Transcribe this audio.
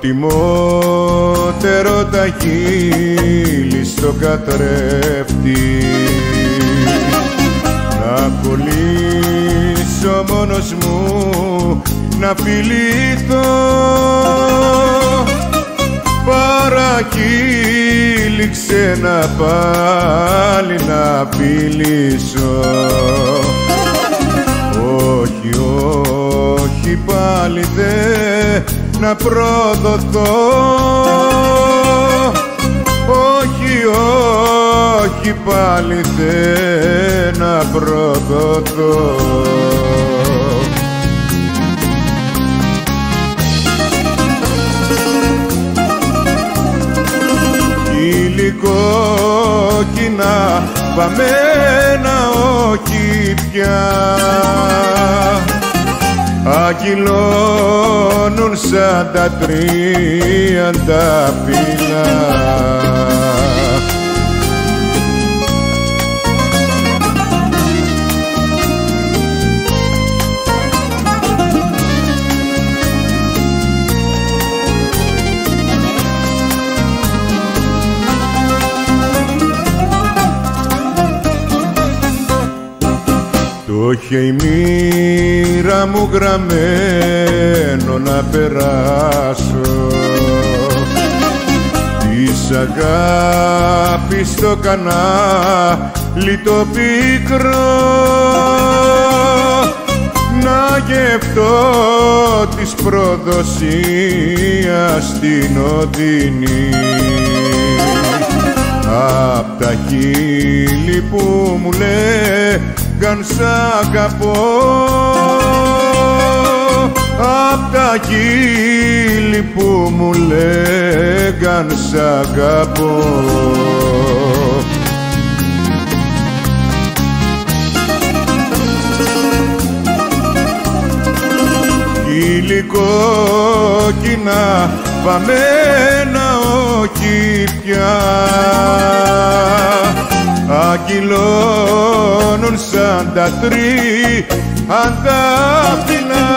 τιμότερο τα χείλη στο καθρέφτη να κολλήσω μόνος μου να φιλήθω παρακύλι ξένα πάλι να φιλήσω. Όχι, όχι πάλι δε να προδοθώ όχι, όχι πάλι δε να προδοθώ κόκκινα βαμμένα όχι πια αγγυλώνουν σαν τα τρίαντα φύλλα Το είχε η μοίρα μου γραμμένο να περάσω. Της αγάπης το κανάλι το πίκρο να γευτώ της προδοσίας την οδύνη απ' τα χείλη που μου λέγαν σ' αγαπώ απ' τα χείλη που μου λέγαν σ' αγαπώ χείλη κόκκινα βαμμένα όχι πια αγγυλώνουν σαν τα τρία αντάφυλλα